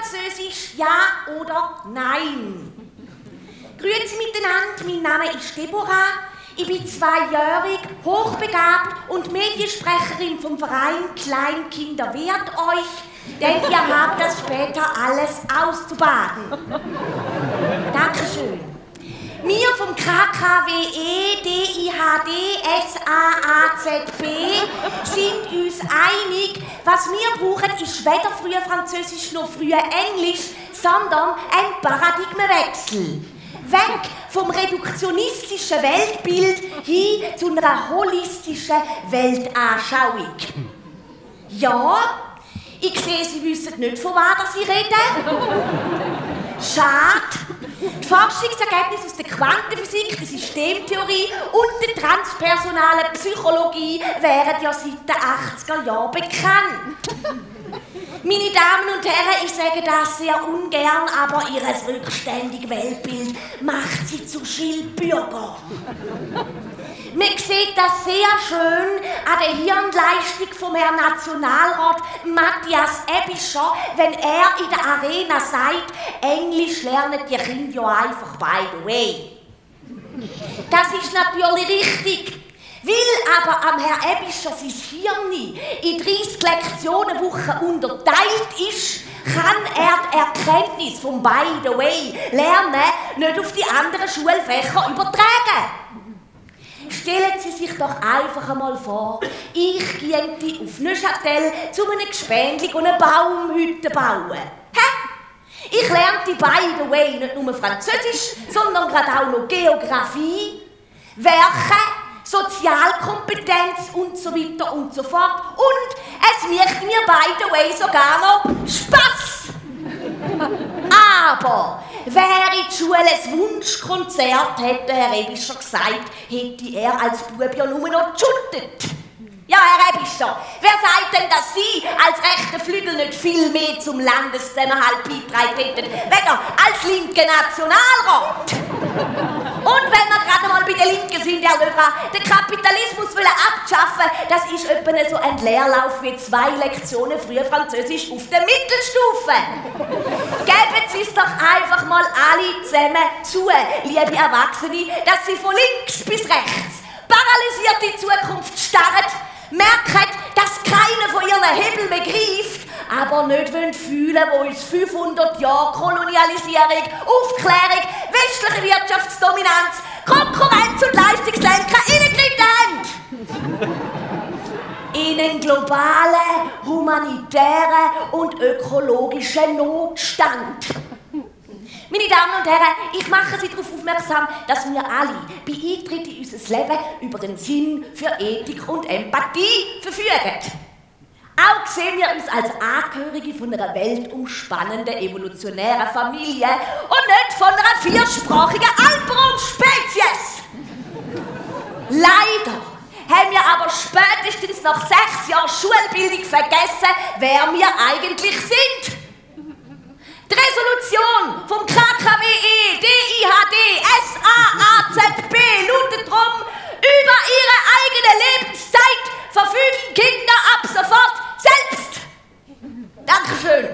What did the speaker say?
Französisch Ja oder Nein? Grüezi miteinander, mein Name ist Deborah. Ich bin zweijährig, hochbegabt und Mediensprecherin vom Verein Kleinkinder wehrt euch, denn ihr habt das später alles auszubaden. Dankeschön. KKWE, DIHD, SAAZB sind uns einig, was wir brauchen, ist weder früher Französisch noch früher Englisch, sondern ein Paradigmenwechsel. Weg vom reduktionistischen Weltbild hin zu einer holistischen Weltanschauung. Ja, ich sehe, Sie wissen nicht, von was Sie reden. Schade. Die Forschungsergebnisse aus der Quantenphysik, der Systemtheorie und der transpersonalen Psychologie wären ja seit den 80er Jahren bekannt. Meine Damen und Herren, ich sage das sehr ungern, aber Ihr rückständiges Weltbild macht Sie zu Schildbürger. Man sieht das sehr schön an der Hirnleistung vom Herrn Nationalrat Matthias Ebischer, wenn er in der Arena sagt, Englisch lernen die Kinder ja einfach by the way. Das ist natürlich richtig. Weil aber am Herr Ebischer sein Hirn in 30 Lektionen Wochen unterteilt ist, kann er die Erkenntnis vom By the way lernen nicht auf die anderen Schulfächer übertragen. Stellen Sie sich doch einfach einmal vor, ich gehe auf Neuchâtel zu einem Gespendli und eine Baumhütte bauen. Ich lernte by the way nicht nur Französisch, sondern gerade auch noch Geografie, Werke, Sozialkompetenz und so weiter und so fort. Und es macht mir, by the way, sogar noch Spaß. Aber wäre die Schule ein Wunschkonzert, hätte Herr Ebischer gesagt, hätte er als Bub ja nur noch geschuttet. Ja, Herr Ebischer, wer sagt denn, dass Sie als viel mehr zum Landeszusammenhalt beitragen hätten, weder als linke Nationalrat? Und wenn wir gerade mal bei den Linken sind, Herr Löwra, den Kapitalismus will abschaffen, das ist etwa so ein Leerlauf wie zwei Lektionen früher Französisch auf der Mittelstufe. Geben Sie es doch einfach mal alle zusammen zu, liebe Erwachsene, dass Sie von links bis rechts paralysiert in Zukunft starren merken, dass keiner von ihren Hebeln begreift, aber nicht wollen fühlen, wo uns 500 Jahre Kolonialisierung, Aufklärung, westliche Wirtschaftsdominanz, Konkurrenz und Leistungslenker innegeritten haben. in einen globalen, humanitären und ökologischen Notstand. Meine Damen und Herren, ich mache Sie darauf aufmerksam, dass wir alle bei Eintritt in unser Leben über den Sinn für Ethik und Empathie verfügen. Auch sehen wir uns als Angehörige von einer weltumspannenden evolutionären Familie und nicht von einer viersprachigen Alpenraum-Spezies. Leider haben wir aber spätestens nach sechs Jahren Schulbildung vergessen, wer wir eigentlich sind. Die Resolution vom KKWE, DIHD, SAAZB Dankeschön.